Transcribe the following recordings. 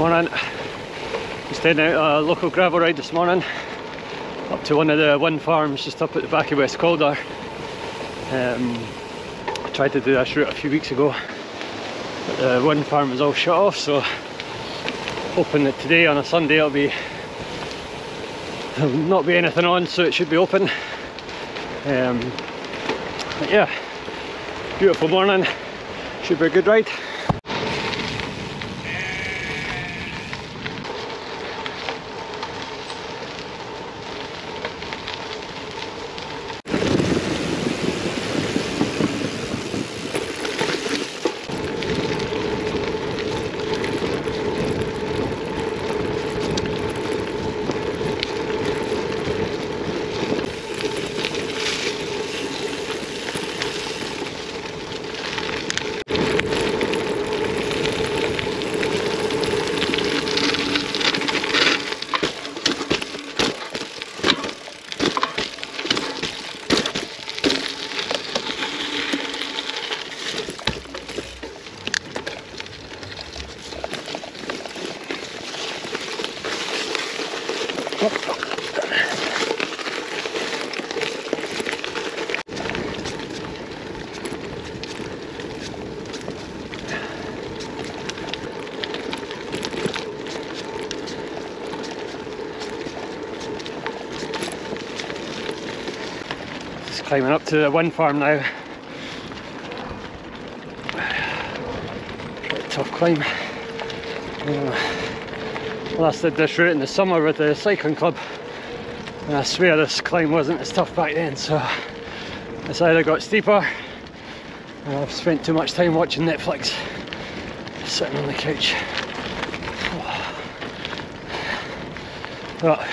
Morning. Just heading out a local gravel ride this morning. Up to one of the wind farms just up at the back of West Calder. Um, I tried to do this route a few weeks ago. But the wind farm was all shut off so hoping that today on a Sunday it'll be there'll not be anything on so it should be open. Um, yeah, beautiful morning. Should be a good ride. Climbing up to the wind farm now. Pretty tough climb. Uh, last did this route in the summer with the cycling club and I swear this climb wasn't as tough back then so it's either got steeper or I've spent too much time watching Netflix sitting on the couch. But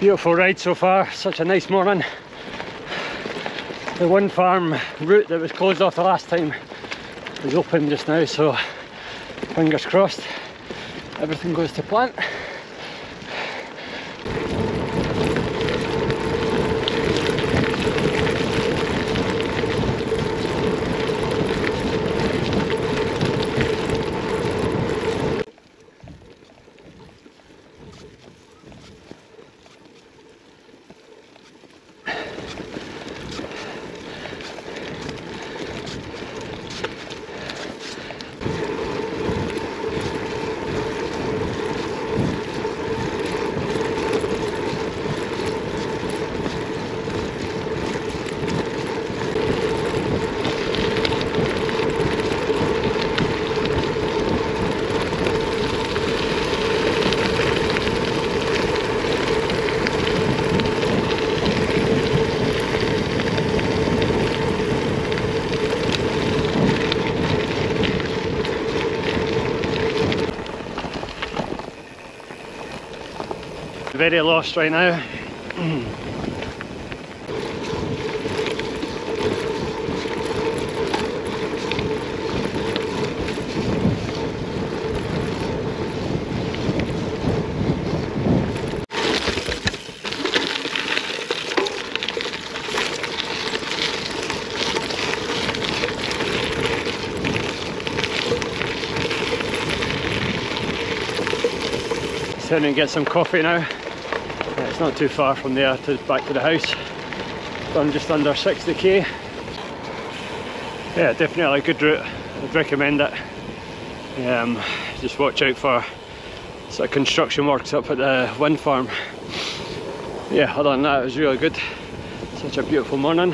beautiful ride so far, such a nice morning. The wind farm route that was closed off the last time is open just now so fingers crossed everything goes to plan. Very lost right now. Sitting and get some coffee now. It's not too far from there to back to the house. Done just under 60k. Yeah, definitely a good route. I'd recommend it. Um, just watch out for sort of construction works up at the wind farm. Yeah, other than that, it was really good. Such a beautiful morning.